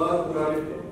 बार पुराने